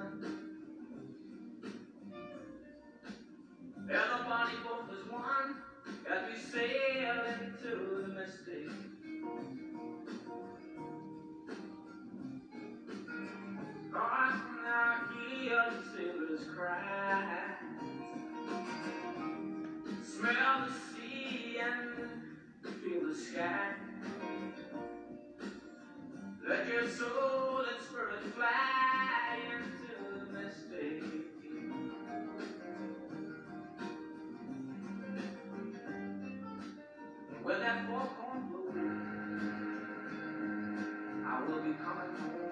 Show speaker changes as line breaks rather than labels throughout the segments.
And the body both as one as we sail into the mystic. From now, hear the sailors cry. Smell the sea and feel the sky. Let your soul and spirit fly When that fourth horn blows, I will be coming home.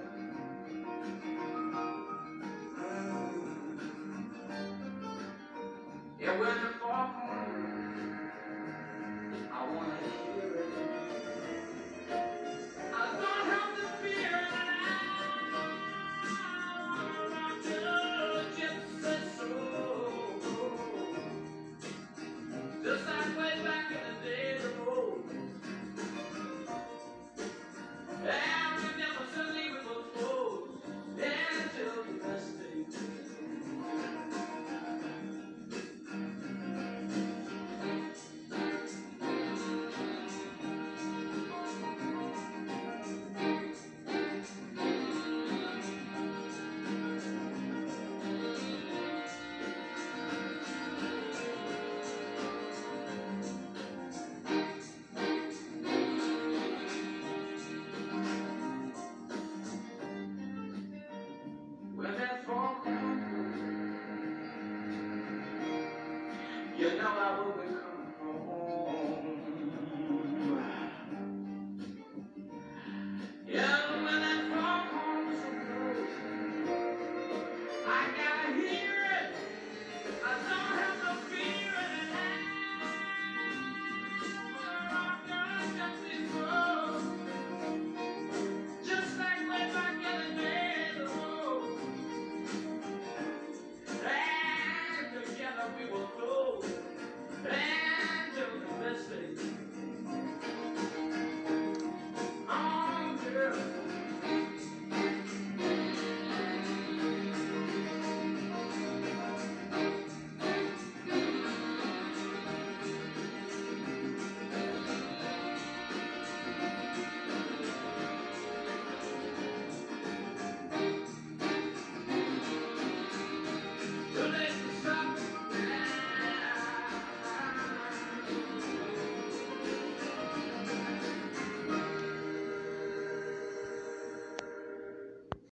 And when the fourth horn, I want to. ನಾವು